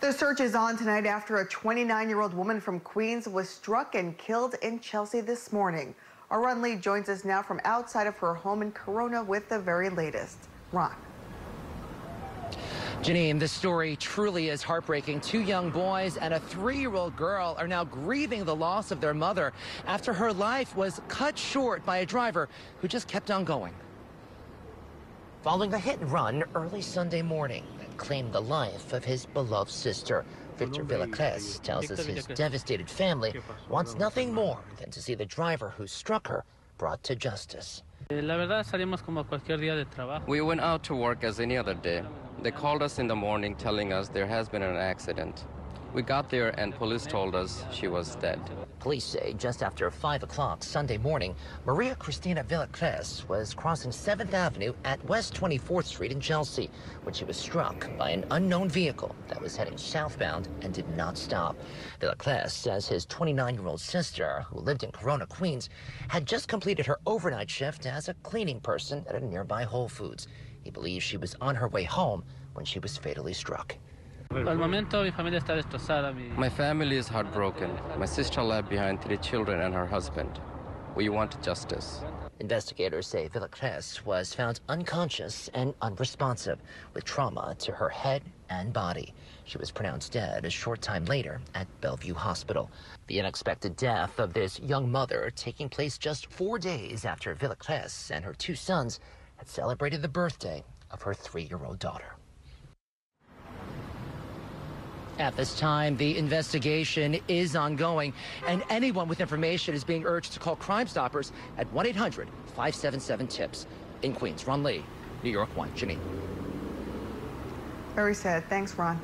The search is on tonight after a 29-year-old woman from Queens was struck and killed in Chelsea this morning. Our Ron Lee joins us now from outside of her home in Corona with the very latest. Ron. Janine, this story truly is heartbreaking. Two young boys and a three-year-old girl are now grieving the loss of their mother after her life was cut short by a driver who just kept on going. Following a hit and run early Sunday morning that claimed the life of his beloved sister, Victor Villacres tells us his devastated family wants nothing more than to see the driver who struck her brought to justice. Eh, we went out to work as any other day. They called us in the morning telling us there has been an accident. We got there and police told us she was dead. Police say just after 5 o'clock Sunday morning, Maria Cristina Villacres was crossing 7th Avenue at West 24th Street in Chelsea when she was struck by an unknown vehicle that was heading southbound and did not stop. Villacres says his 29-year-old sister, who lived in Corona, Queens, had just completed her overnight shift as a cleaning person at a nearby Whole Foods. He believes she was on her way home when she was fatally struck. My family is heartbroken. My sister left behind three children and her husband. We want justice. Investigators say Villacres was found unconscious and unresponsive with trauma to her head and body. She was pronounced dead a short time later at Bellevue Hospital. The unexpected death of this young mother taking place just four days after Villacres and her two sons had celebrated the birthday of her three-year-old daughter. At this time, the investigation is ongoing, and anyone with information is being urged to call Crime Stoppers at 1 800 577 TIPS. In Queens, Ron Lee, New York 1. Janine. Very sad. Thanks, Ron.